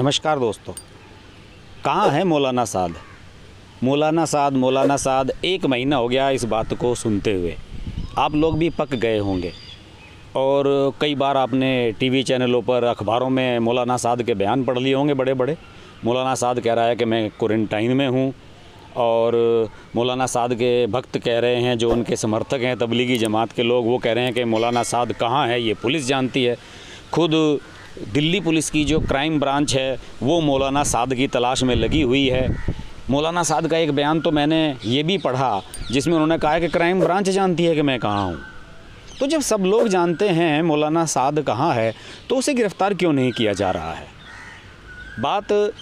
नमस्कार दोस्तों। कहाँ है मौलाना साध मौलाना साध मौलाना साद, एक महीना हो गया इस बात को सुनते हुए। आप लोग भी पक गए होंगे। और कई बार आपने टीवी चैनलों पर अखबारों में मौलाना साध के बयान पढ़ लिए होंगे बड़े बड़े मौलाना साध कह रहा है कि मैं क्वारंटाइन में हूँ। और मौलाना साध के भक्त कह रहे हैं, जो उनके समर्थक हैं तबलीगी जमात के लोग, वो कह रहे हैं कि मौलाना साध कहाँ है, ये पुलिस जानती है। खुद दिल्ली पुलिस की जो क्राइम ब्रांच है, वो मौलाना साद की तलाश में लगी हुई है। मौलाना साद का एक बयान तो मैंने ये भी पढ़ा, जिसमें उन्होंने कहा कि क्राइम ब्रांच जानती है कि मैं कहाँ हूँ। तो जब सब लोग जानते हैं मौलाना साद कहाँ है तो उसे गिरफ़्तार क्यों नहीं किया जा रहा है? बात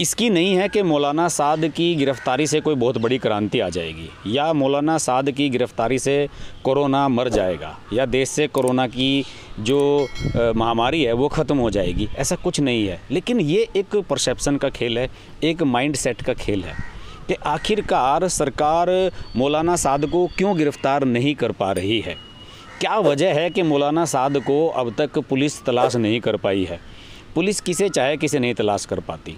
इसकी नहीं है कि मौलाना साद की गिरफ़्तारी से कोई बहुत बड़ी क्रांति आ जाएगी, या मौलाना साद की गिरफ़्तारी से कोरोना मर जाएगा, या देश से कोरोना की जो महामारी है, वो ख़त्म हो जाएगी। ऐसा कुछ नहीं है। लेकिन ये एक परसेप्शन का खेल है, एक माइंड सेट का खेल है कि आखिरकार सरकार मौलाना साद को क्यों गिरफ़्तार नहीं कर पा रही है? क्या वजह है कि मौलाना साद को अब तक पुलिस तलाश नहीं कर पाई है? पुलिस किसे चाहे किसे नहीं तलाश कर पाती।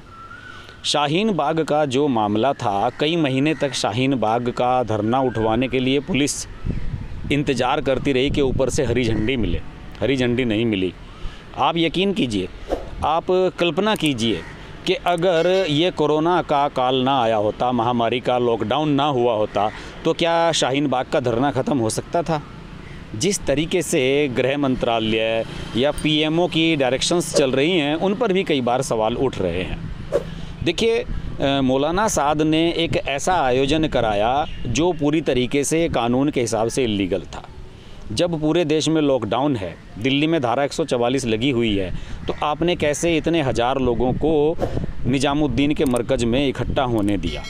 शाहीन बाग का जो मामला था, कई महीने तक शाहीन बाग का धरना उठवाने के लिए पुलिस इंतज़ार करती रही कि ऊपर से हरी झंडी मिले। हरी झंडी नहीं मिली। आप यकीन कीजिए, आप कल्पना कीजिए कि अगर ये कोरोना का काल ना आया होता, महामारी का लॉकडाउन ना हुआ होता तो क्या शाहीन बाग का धरना ख़त्म हो सकता था? जिस तरीके से गृह मंत्रालय या पीएमओ की डायरेक्शंस चल रही हैं, उन पर भी कई बार सवाल उठ रहे हैं। देखिए मौलाना साद ने एक ऐसा आयोजन कराया जो पूरी तरीके से कानून के हिसाब से इलीगल था। जब पूरे देश में लॉकडाउन है, दिल्ली में धारा 144 लगी हुई है तो आपने कैसे इतने हज़ार लोगों को निज़ामुद्दीन के मरकज़ में इकट्ठा होने दिया?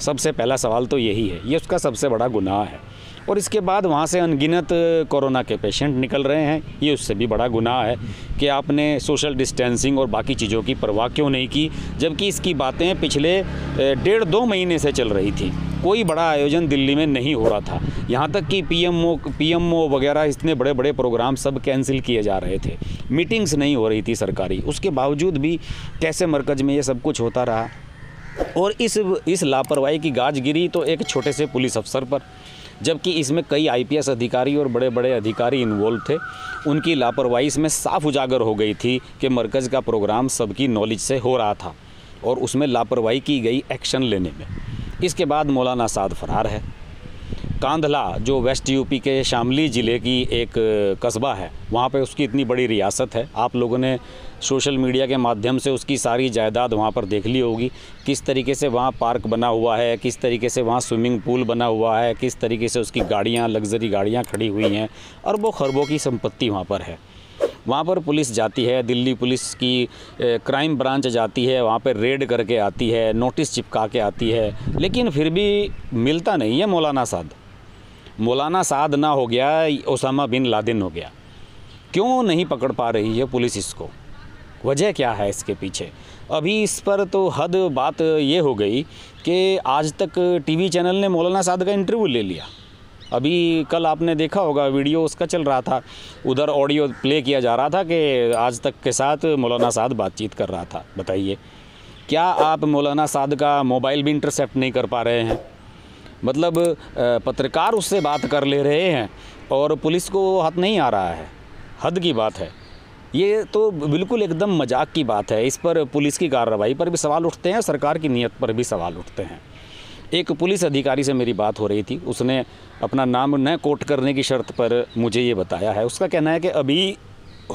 सबसे पहला सवाल तो यही है। ये उसका सबसे बड़ा गुनाह है। और इसके बाद वहाँ से अनगिनत कोरोना के पेशेंट निकल रहे हैं। ये उससे भी बड़ा गुनाह है कि आपने सोशल डिस्टेंसिंग और बाकी चीज़ों की परवाह क्यों नहीं की, जबकि इसकी बातें पिछले डेढ़ दो महीने से चल रही थी। कोई बड़ा आयोजन दिल्ली में नहीं हो रहा था। यहाँ तक कि पीएमओ पीएमओ वगैरह इतने बड़े बड़े प्रोग्राम सब कैंसिल किए जा रहे थे। मीटिंग्स नहीं हो रही थी सरकारी। उसके बावजूद भी कैसे मरकज़ में ये सब कुछ होता रहा? और इस इस लापरवाही की गाज गिरी तो एक छोटे से पुलिस अफसर पर, जबकि इसमें कई आईपीएस अधिकारी और बड़े बड़े अधिकारी इन्वॉल्व थे। उनकी लापरवाही इसमें साफ़ उजागर हो गई थी कि मरकज़ का प्रोग्राम सबकी नॉलेज से हो रहा था और उसमें लापरवाही की गई एक्शन लेने में। इसके बाद मौलाना साद फरार है। कांधला, जो वेस्ट यूपी के शामली ज़िले की एक कस्बा है, वहाँ पे उसकी इतनी बड़ी रियासत है। आप लोगों ने सोशल मीडिया के माध्यम से उसकी सारी जायदाद वहाँ पर देख ली होगी। किस तरीके से वहाँ पार्क बना हुआ है, किस तरीके से वहाँ स्विमिंग पूल बना हुआ है, किस तरीके से उसकी गाड़ियाँ, लग्जरी गाड़ियाँ खड़ी हुई हैं अरबों खरबों की संपत्ति वहाँ पर है। वहाँ पर पुलिस जाती है, दिल्ली पुलिस की क्राइम ब्रांच जाती है, वहाँ पर रेड करके आती है, नोटिस चिपका के आती है, लेकिन फिर भी मिलता नहीं है मौलाना साध मौलाना साद ना हो गया, ओसामा बिन लादिन हो गया। क्यों नहीं पकड़ पा रही है पुलिस इसको? वजह क्या है इसके पीछे? अभी इस पर तो हद बात ये हो गई कि आज तक टीवी चैनल ने मौलाना साद का इंटरव्यू ले लिया। अभी कल आपने देखा होगा, वीडियो उसका चल रहा था। उधर ऑडियो प्ले किया जा रहा था कि आज तक के साथ मौलाना साद बातचीत कर रहा था। बताइए, क्या आप मौलाना साद का मोबाइल भी इंटरसेप्ट नहीं कर पा रहे हैं? मतलब पत्रकार उससे बात कर ले रहे हैं और पुलिस को हाथ नहीं आ रहा है। हद की बात है। ये तो बिल्कुल एकदम मज़ाक की बात है। इस पर पुलिस की कार्रवाई पर भी सवाल उठते हैं, सरकार की नीयत पर भी सवाल उठते हैं। एक पुलिस अधिकारी से मेरी बात हो रही थी। उसने अपना नाम न कोट करने की शर्त पर मुझे ये बताया है। उसका कहना है कि अभी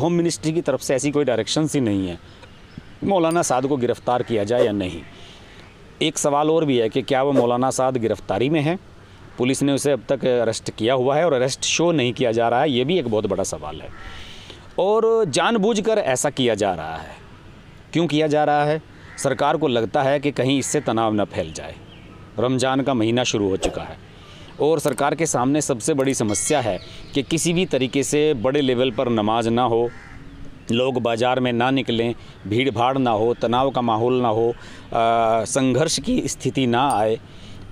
होम मिनिस्ट्री की तरफ़ से ऐसी कोई डायरेक्शन ही नहीं है। मौलाना साद को गिरफ़्तार किया जाए या नहीं। एक सवाल और भी है कि क्या वो मौलाना साद गिरफ्तारी में है? पुलिस ने उसे अब तक अरेस्ट किया हुआ है और अरेस्ट शो नहीं किया जा रहा है, ये भी एक बहुत बड़ा सवाल है। और जानबूझकर ऐसा किया जा रहा है। क्यों किया जा रहा है? सरकार को लगता है कि कहीं इससे तनाव न फैल जाए। रमज़ान का महीना शुरू हो चुका है और सरकार के सामने सबसे बड़ी समस्या है कि किसी भी तरीके से बड़े लेवल पर नमाज़ ना हो लोग बाज़ार में ना निकलें भीड़ भाड़ ना हो, तनाव का माहौल ना हो संघर्ष की स्थिति ना आए,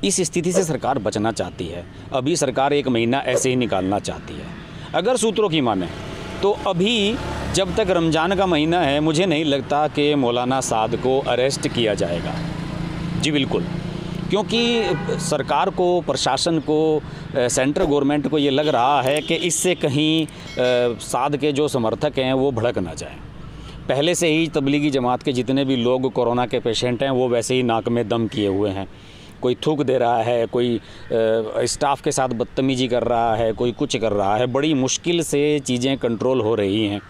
इस स्थिति से सरकार बचना चाहती है। अभी सरकार एक महीना ऐसे ही निकालना चाहती है। अगर सूत्रों की माने तो अभी जब तक रमज़ान का महीना है, मुझे नहीं लगता कि मौलाना साद को अरेस्ट किया जाएगा। जी, बिल्कुल। क्योंकि सरकार को, प्रशासन को सेंट्रल गवर्नमेंट को ये लग रहा है कि इससे कहीं साद के जो समर्थक हैं वो भड़क ना जाएँ। पहले से ही तबलीगी जमात के जितने भी लोग कोरोना के पेशेंट हैं, वो वैसे ही नाक में दम किए हुए हैं। कोई थूक दे रहा है, कोई स्टाफ के साथ बदतमीजी कर रहा है, कोई कुछ कर रहा है, बड़ी मुश्किल से चीज़ें कंट्रोल हो रही हैं।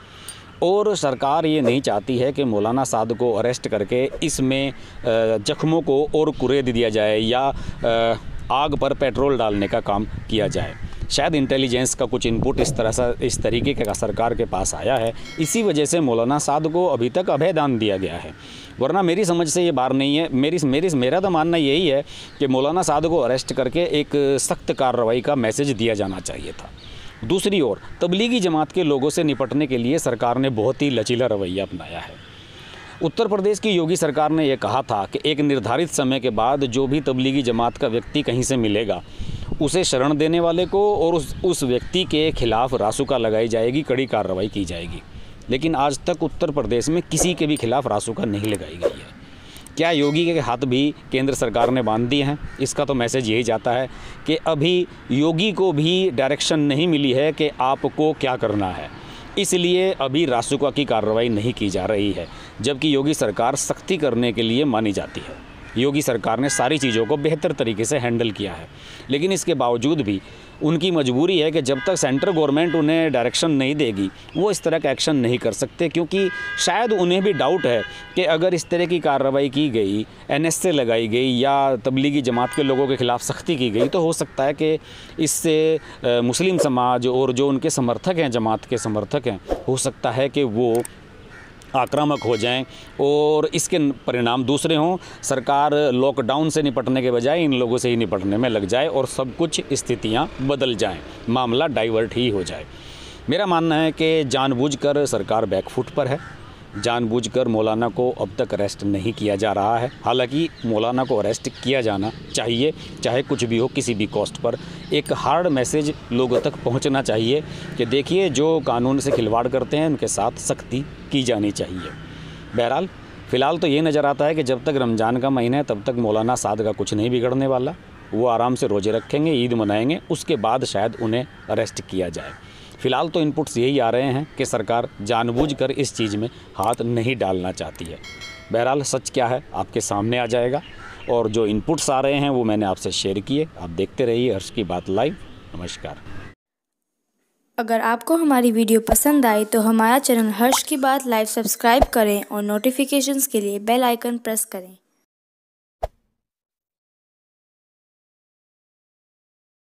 और सरकार ये नहीं चाहती है कि मौलाना साद को अरेस्ट करके इसमें जख्मों को और कुरेद दिया जाए या आग पर पेट्रोल डालने का काम किया जाए। शायद इंटेलिजेंस का कुछ इनपुट इस तरह से, इस तरीके का सरकार के पास आया है। इसी वजह से मौलाना साद को अभी तक अभयदान दिया गया है। वरना मेरी समझ से ये बार नहीं है, मेरी मेरी, मेरा तो मानना यही है कि मौलाना साद को अरेस्ट करके एक सख्त कार्रवाई का मैसेज दिया जाना चाहिए था। दूसरी ओर, तबलीगी जमात के लोगों से निपटने के लिए सरकार ने बहुत ही लचीला रवैया अपनाया है। उत्तर प्रदेश की योगी सरकार ने यह कहा था कि एक निर्धारित समय के बाद जो भी तबलीगी जमात का व्यक्ति कहीं से मिलेगा, उसे शरण देने वाले को और उस उस व्यक्ति के खिलाफ रासुका लगाई जाएगी, कड़ी कार्रवाई की जाएगी। लेकिन आज तक उत्तर प्रदेश में किसी के भी खिलाफ रासुका नहीं लगाई गई है। क्या योगी के हाथ भी केंद्र सरकार ने बाँध दिए हैं? इसका तो मैसेज यही जाता है कि अभी योगी को भी डायरेक्शन नहीं मिली है कि आपको क्या करना है। इसलिए अभी रासुका की कार्रवाई नहीं की जा रही है, जबकि योगी सरकार सख्ती करने के लिए मानी जाती है। योगी सरकार ने सारी चीज़ों को बेहतर तरीके से हैंडल किया है। लेकिन इसके बावजूद भी, उनकी मजबूरी है कि जब तक सेंट्रल गवर्नमेंट उन्हें डायरेक्शन नहीं देगी, वो इस तरह का एक्शन नहीं कर सकते, क्योंकि शायद उन्हें भी डाउट है कि अगर इस तरह की कार्रवाई की गई एन लगाई गई या तबलीगी जमात के लोगों के ख़िलाफ़ सख्ती की गई तो हो सकता है कि इससे मुस्लिम समाज और जो उनके समर्थक हैं, जमात के समर्थक हैं, हो सकता है कि वो आक्रामक हो जाएँ और इसके परिणाम दूसरे हों। सरकार लॉकडाउन से निपटने के बजाय इन लोगों से ही निपटने में लग जाए और सब कुछ स्थितियाँ बदल जाएँ। मामला डाइवर्ट ही हो जाए। मेरा मानना है कि जानबूझकर सरकार बैकफुट पर है। जानबूझकर मौलाना को अब तक अरेस्ट नहीं किया जा रहा है। हालाँकि मौलाना को अरेस्ट किया जाना चाहिए, चाहे कुछ भी हो किसी भी कॉस्ट पर। एक हार्ड मैसेज लोगों तक पहुँचना चाहिए कि देखिए, जो कानून से खिलवाड़ करते हैं, उनके साथ सख्ती की जानी चाहिए। बहरहाल, फ़िलहाल तो ये नज़र आता है कि जब तक रमज़ान का महीना है, तब तक मौलाना साद का कुछ नहीं बिगड़ने वाला। वो आराम से रोज़े रखेंगे, ईद मनाएँगे, उसके बाद शायद उन्हें अरेस्ट किया जाए। फ़िलहाल तो इनपुट्स यही आ रहे हैं कि सरकार जानबूझकर इस चीज़ में हाथ नहीं डालना चाहती है। बहरहाल, सच क्या है, आपके सामने आ जाएगा। और जो इनपुट्स आ रहे हैं, वो मैंने आपसे शेयर किए। आप देखते रहिए हर्ष की बात लाइव। नमस्कार। अगर आपको हमारी वीडियो पसंद आई तो हमारा चैनल हर्ष की बात लाइव सब्सक्राइब करें और नोटिफिकेशंस के लिए बेल आइकन प्रेस करें।